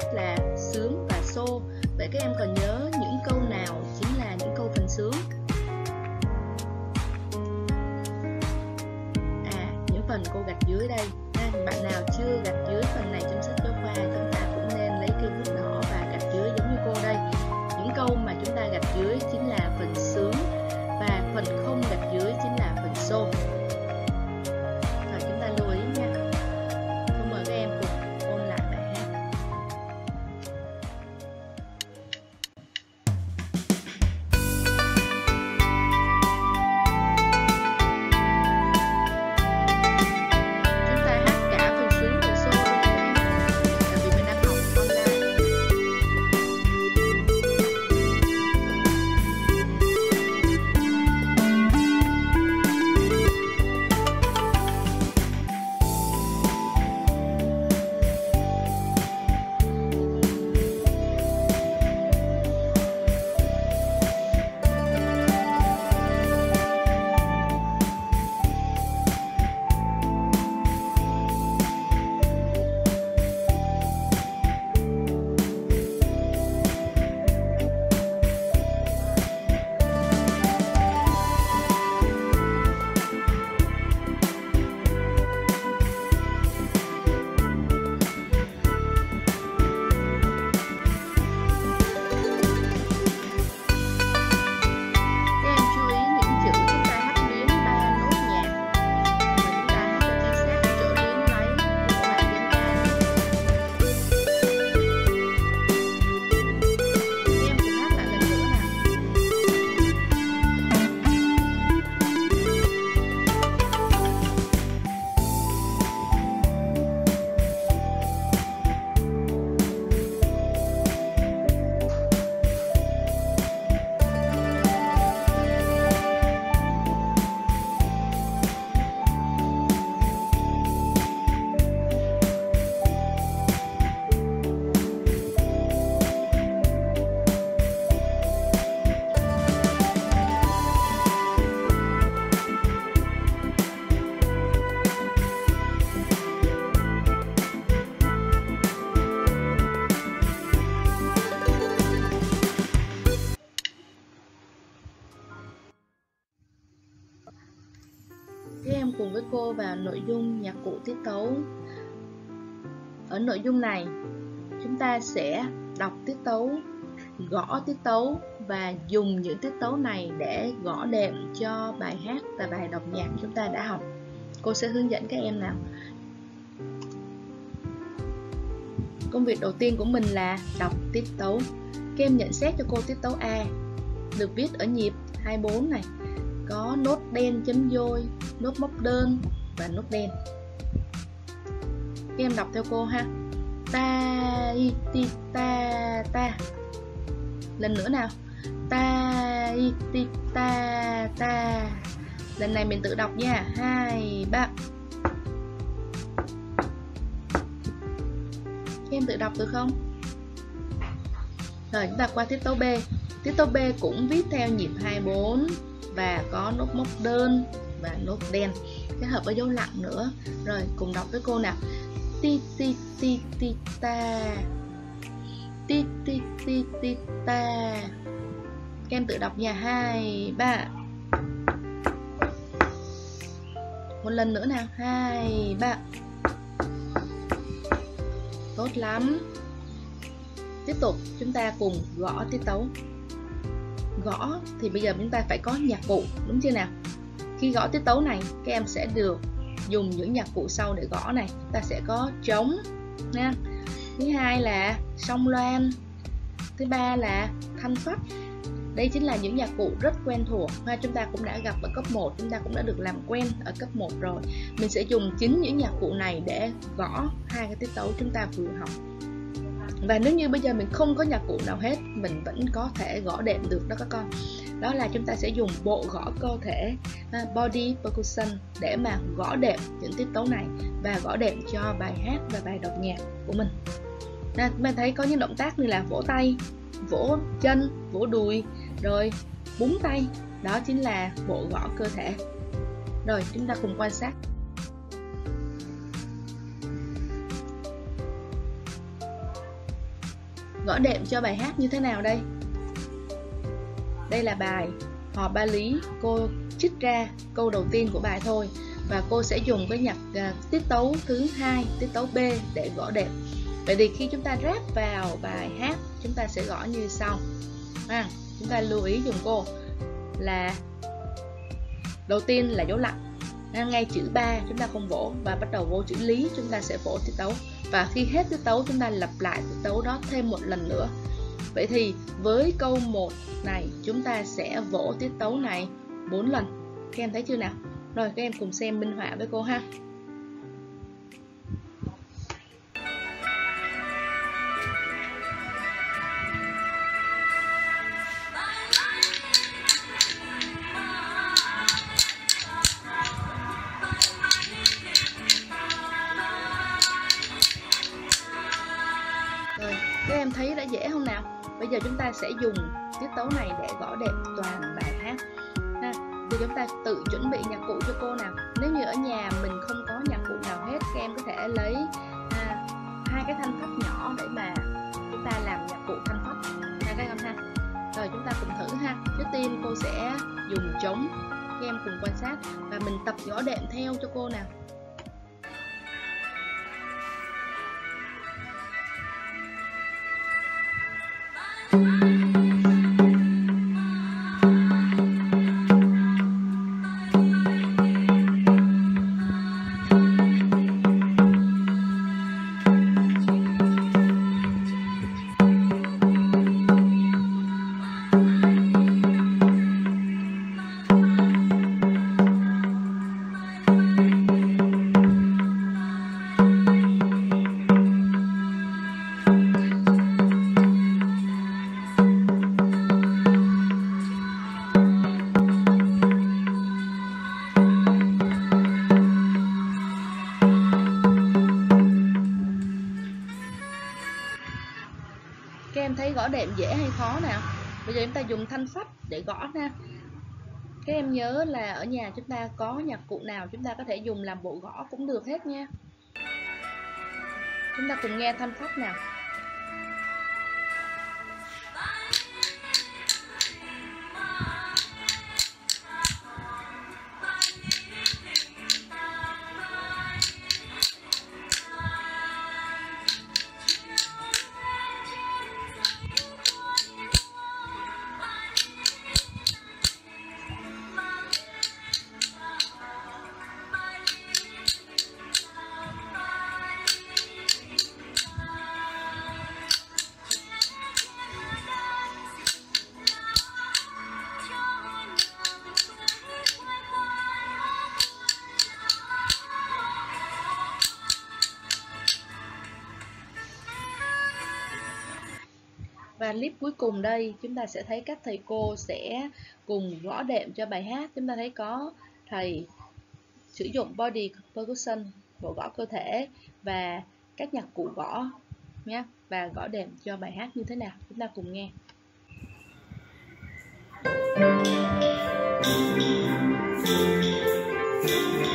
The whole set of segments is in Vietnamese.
hát là sướng và xô. Vậy các em còn Các em cùng với cô vào nội dung nhạc cụ tiết tấu. Ở nội dung này, chúng ta sẽ đọc tiết tấu, gõ tiết tấu và dùng những tiết tấu này để gõ đệm cho bài hát và bài đọc nhạc chúng ta đã học. Cô sẽ hướng dẫn các em nào. Công việc đầu tiên của mình là đọc tiết tấu. Các em nhận xét cho cô tiết tấu A được viết ở nhịp 24 này có nốt đen chấm dôi, nốt móc đơn và nốt đen. Các em đọc theo cô ha. Ta i ti ta ta. Lần nữa nào. Ta i ti ta ta. Lần này mình tự đọc nha. hai ba. Các em tự đọc được không? Rồi chúng ta qua tiết tấu B. Tiết tấu B cũng viết theo nhịp 24 và có nốt móc đơn và nốt đen. Kết hợp với dấu lặng nữa. Rồi, cùng đọc với cô nào ti ti ti ti, ta. Ti ti ti ti, ta. Các em tự đọc nhà hai, ba. Một lần nữa nào hai, ba. Tốt lắm. Tiếp tục, chúng ta cùng gõ tiết tấu gõ thì bây giờ chúng ta phải có nhạc cụ, đúng chưa nào? Khi gõ tiết tấu này, các em sẽ được dùng những nhạc cụ sau để gõ này. Ta sẽ có trống, nha. Thứ hai là song loan. Thứ ba là thanh phách đây chính là những nhạc cụ rất quen thuộc ha chúng ta cũng đã gặp ở cấp 1 chúng ta cũng đã được làm quen ở cấp 1 rồi. Mình sẽ dùng chính những nhạc cụ này để gõ hai cái tiết tấu chúng ta vừa học và nếu như bây giờ mình không có nhạc cụ nào hết mình vẫn có thể gõ đệm được đó các con. Đó là chúng ta sẽ dùng bộ gõ cơ thể uh, body percussion để mà gõ đệm những tiết tấu này và gõ đệm cho bài hát và bài đọc nhạc của mình. À, mình thấy có những động tác như là vỗ tay vỗ chân vỗ đùi rồi búng tay. Đó chính là bộ gõ cơ thể. Rồi chúng ta cùng quan sát. Gõ đệm cho bài hát như thế nào đây? Đây là bài hò ba lý. Cô trích ra câu đầu tiên của bài thôi và cô sẽ dùng cái nhạc uh, tiết tấu thứ hai tiết tấu B để gõ đệm. Vậy thì khi chúng ta ráp vào bài hát chúng ta sẽ gõ như sau. À, chúng ta lưu ý dùng cô là đầu tiên là dấu lặng ngay chữ ba chúng ta không vỗ và bắt đầu vô chữ lý chúng ta sẽ vỗ tiết tấu. Và khi hết tiết tấu chúng ta lặp lại tiết tấu đó thêm một lần nữa. Vậy thì với câu 1 này chúng ta sẽ vỗ tiết tấu này 4 lần. Các em thấy chưa nào? Rồi các em cùng xem minh họa với cô ha. Các em thấy đã dễ không nào? Bây giờ chúng ta sẽ dùng tiết tấu này để gõ đẹp toàn bài hát. Ha thì chúng ta tự chuẩn bị nhạc cụ cho cô nào. Nếu như ở nhà mình không có nhạc cụ nào hết các em có thể lấy ha, hai cái thanh phách nhỏ để mà chúng ta làm nhạc cụ thanh phách ha các em ha. Rồi chúng ta cùng thử ha. Trước tiên cô sẽ dùng trống các em cùng quan sát và mình tập gõ đệm theo cho cô nào. Bây giờ chúng ta dùng thanh sắt để gõ nha các em nhớ là ở nhà chúng ta có nhạc cụ nào chúng ta có thể dùng làm bộ gõ cũng được hết nha. Chúng ta cùng nghe thanh sắt nào. Và clip cuối cùng đây chúng ta sẽ thấy các thầy cô sẽ cùng gõ đệm cho bài hát. Chúng ta thấy có thầy sử dụng body percussion, bộ gõ cơ thể và các nhạc cụ gõ nhé và gõ đệm cho bài hát như thế nào. Chúng ta cùng nghe. nội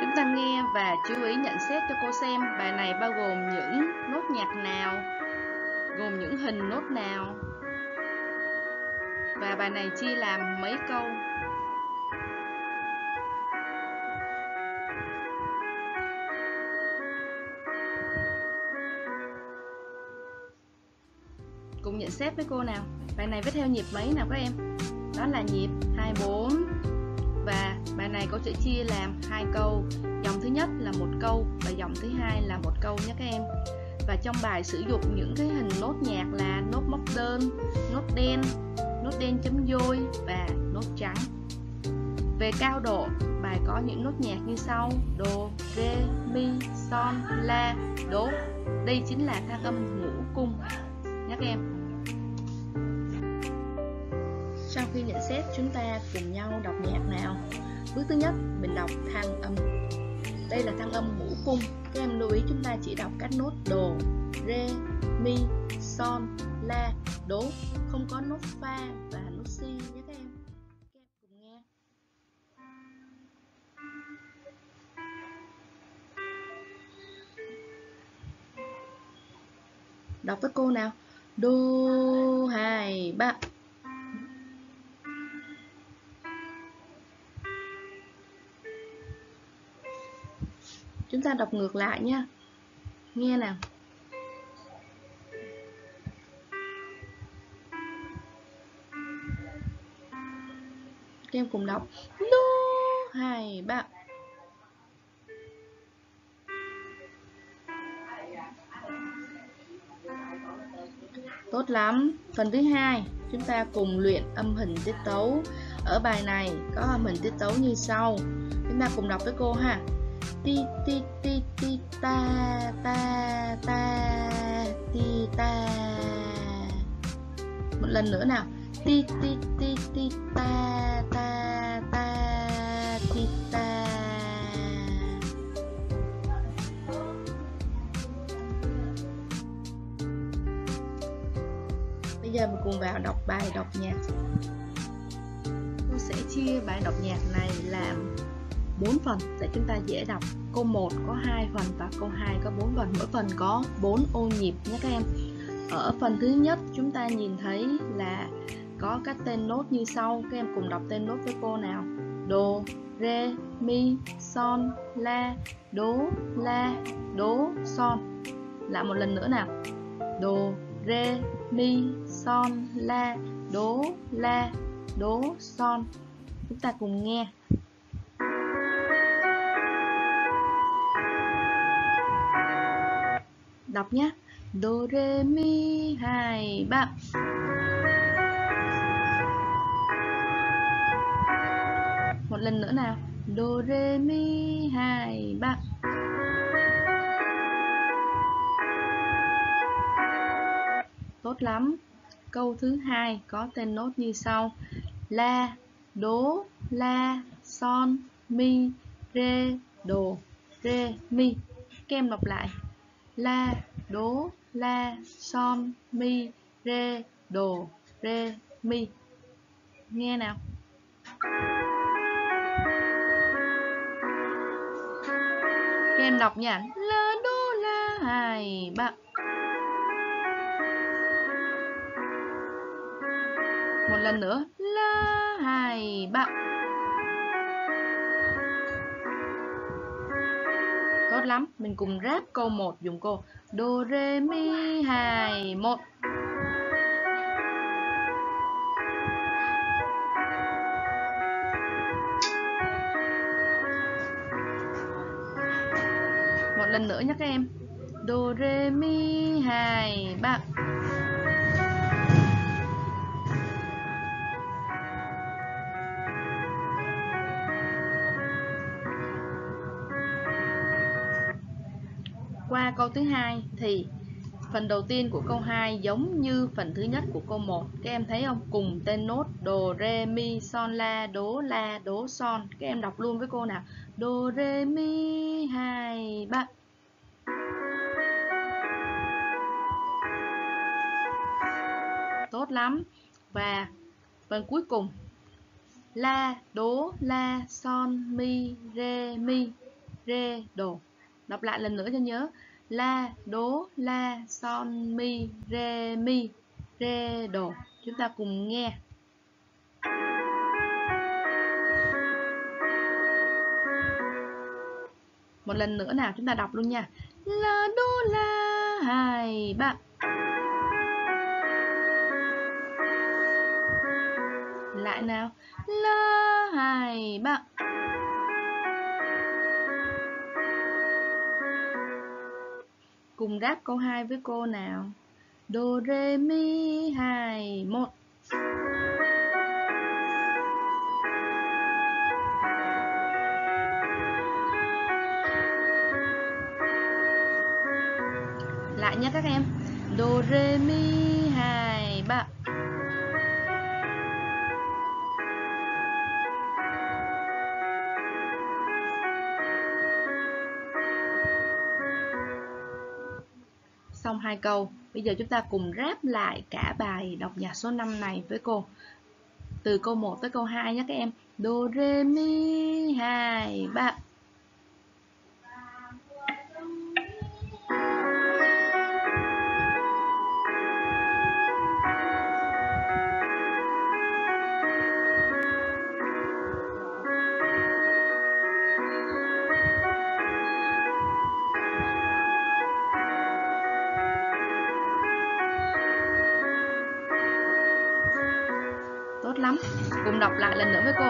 Chúng ta nghe và chú ý nhận xét cho cô xem bài này bao gồm những nốt nhạc nào, gồm những hình nốt nào và bài này chia làm mấy câu. Cùng nhận xét với cô nào. Bài này viết theo nhịp mấy nào các em? Đó là nhịp 24 và bài này cô sẽ chia làm hai câu. Dòng thứ nhất là một câu và dòng thứ hai là một câu nhé các em. Và trong bài sử dụng những cái hình nốt nhạc là nốt móc đơn, nốt đen nốt đen chấm dôi và nốt trắng. Về cao độ, bài có những nốt nhạc như sau. Do, re, mi, son, la đố đây chính là thang âm ngũ cung nhé các em. Khi nhận xét chúng ta cùng nhau đọc nhạc nào. Bước thứ nhất, mình đọc thang âm. Đây là thang âm ngũ cung. Các em lưu ý chúng ta chỉ đọc các nốt đồ rê mi, son, la, đố. Không có nốt fa và nốt si nhé các em. Các em cùng nghe. Đọc với cô nào? Đô hai ba. Chúng ta đọc ngược lại nha. Nghe nào. Các em cùng đọc. Đô, hai, ba. Tốt lắm. Phần thứ hai, chúng ta cùng luyện âm hình tiết tấu. Ở bài này có âm hình tiết tấu như sau. Chúng ta cùng đọc với cô ha ti ti ti ti ta ta ta ti ta một lần nữa nào. Ti ti ti ti ta ta ta ti ta bây giờ mình cùng vào đọc bài đọc nhạc. Tôi sẽ chia bài đọc nhạc này làm 4 phần để chúng ta dễ đọc. Câu 1 có 2 phần và câu 2 có 4 phần. Mỗi phần có 4 ô nhịp nhé các em. Ở phần thứ nhất, chúng ta nhìn thấy là có các tên nốt như sau. Các em cùng đọc tên nốt với cô nào? Do, re, mi, son, la, đố la, đố, son. Lại một lần nữa nào. Do, re, mi, son, la, đố la, đố, son. Chúng ta cùng nghe. Đọc nhé. Do, re, mi, hai, ba. Một lần nữa nào. Do, re, mi, hai, ba. Tốt lắm. Câu thứ hai có tên nốt như sau. La, đố, la, son, mi, re, đồ, re, mi. Các em đọc lại la đố, la, son, mi rê đồ rê mi. Nghe nào. Các em đọc nha. La đô la, hai, ba. Một lần nữa. La, hai, ba. Lắm, mình cùng rap câu 1 dùng cô Do, Re, Mi, 2, 1 Một lần nữa nhé các em. Do, Re, Mi, 2, 3 câu thứ hai thì phần đầu tiên của câu 2 giống như phần thứ nhất của câu 1. Các em thấy không? Cùng tên nốt do, re, mi, son, la, đố la, đố, son. Các em đọc luôn với cô nào. Do, re, mi 2 3. Tốt lắm. Và phần cuối cùng la, đố, la, son, mi, re mi, re, đồ đọc lại lần nữa cho nhớ la, đố, la, son, mi rê mi rê đồ. Chúng ta cùng nghe. Một lần nữa nào, chúng ta đọc luôn nha. La đô la, hai, ba. Lại nào. La, hai, ba. Cùng đáp câu 2 với cô nào? Do, Re, Mi 2 1 Lại nha các em. Do, Re, Mi xong hai câu. Bây giờ chúng ta cùng ráp lại cả bài đọc nhạc số 5 này với cô. Từ câu 1 tới câu 2 nhé các em. Do, re, mi 2 3 tốt lắm cùng đọc lại lần nữa với cô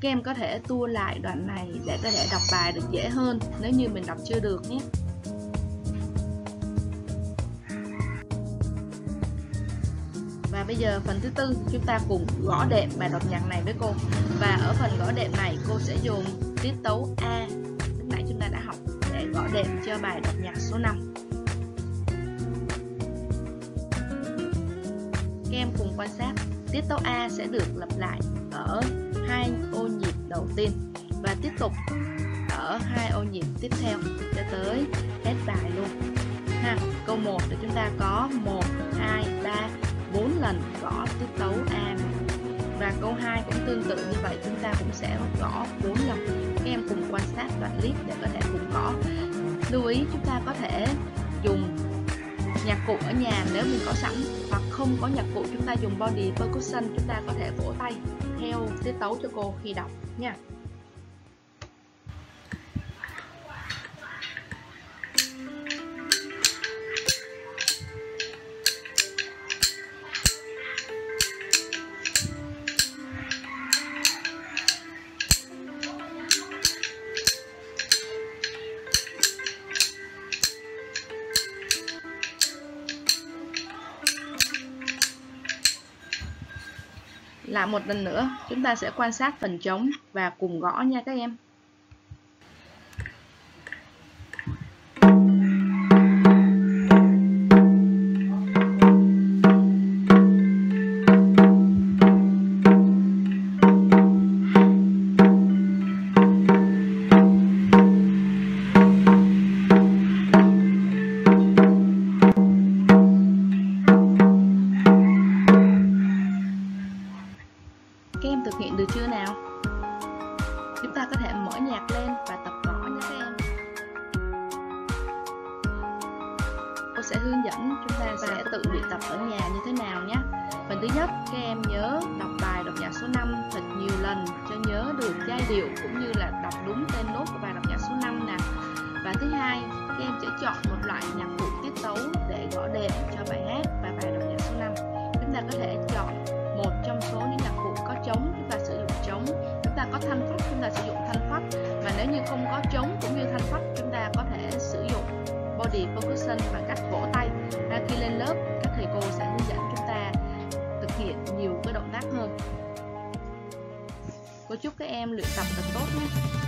Các em có thể tua lại đoạn này để có thể đọc bài được dễ hơn nếu như mình đọc chưa được nhé. Bây giờ phần thứ tư chúng ta cùng gõ đệm bài đọc nhạc này với cô. Và ở phần gõ đệm này, cô sẽ dùng tiết tấu A lúc nãy chúng ta đã học để gõ đệm cho bài đọc nhạc số 5. Các em cùng quan sát tiết tấu A sẽ được lặp lại ở hai ô nhịp đầu tiên và tiếp tục ở hai ô nhịp tiếp theo cho tới hết bài luôn ha, câu 1 thì chúng ta có 1 2 3 4 lần gõ tiết tấu A và câu 2 cũng tương tự như vậy, chúng ta cũng sẽ gõ 4 lần. Các em cùng quan sát đoạn clip để có thể cùng gõ. Lưu ý, chúng ta có thể dùng nhạc cụ ở nhà nếu mình có sẵn, hoặc không có nhạc cụ, chúng ta dùng body percussion, chúng ta có thể vỗ tay theo tiết tấu cho cô khi đọc nha. Một lần nữa, chúng ta sẽ quan sát phần trống và cùng gõ nha các em. Nhớ được giai điệu cũng như là đọc đúng tên nốt của bài đọc nhạc số 5 nè. Và thứ hai, các em sẽ chọn một loại nhạc cụ tiết tấu để gõ đệm cho bài hát và bài đọc nhạc số 5 Chúng ta có thể chọn một trong số những nhạc cụ có trống chúng ta sử dụng trống. Chúng ta có thanh phách chúng ta sử dụng thanh phách và nếu như không có trống cũng như thanh phách chúng ta có thể sử dụng body percussion bằng cách vỗ tay. Và khi lên lớp các thầy cô sẽ hướng dẫn chúng ta thực hiện nhiều cái động tác hơn cô chúc các em luyện tập thật tốt nhé.